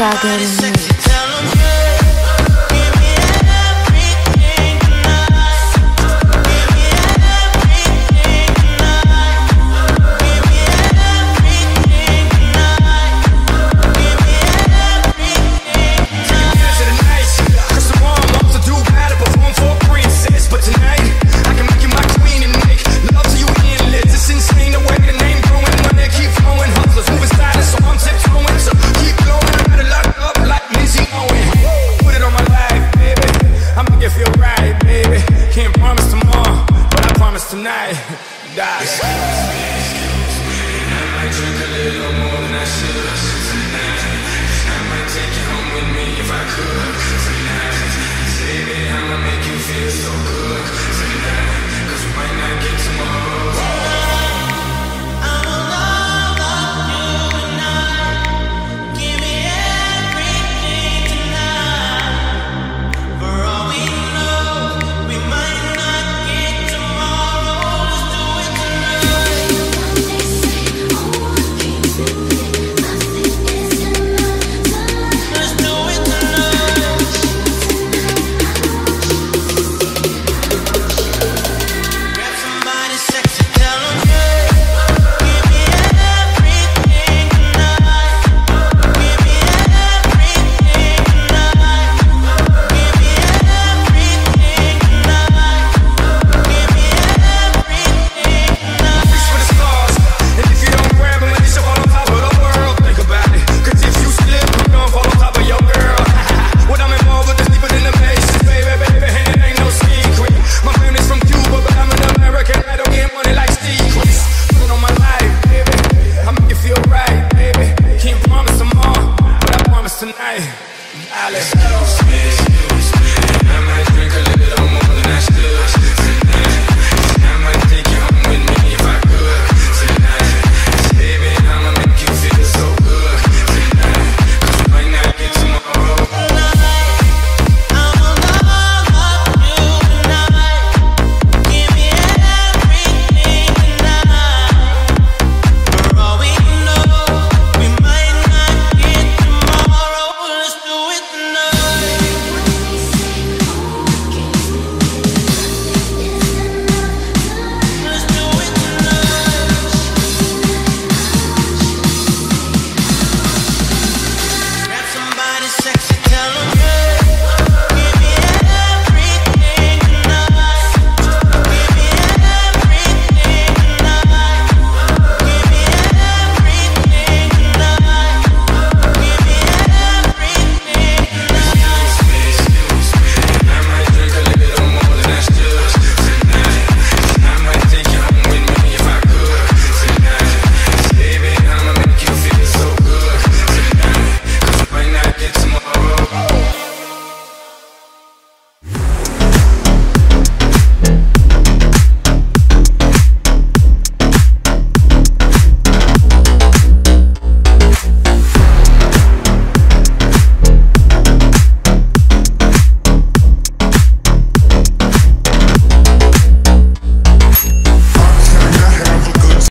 Chicago to me. tonight. Die. Alice.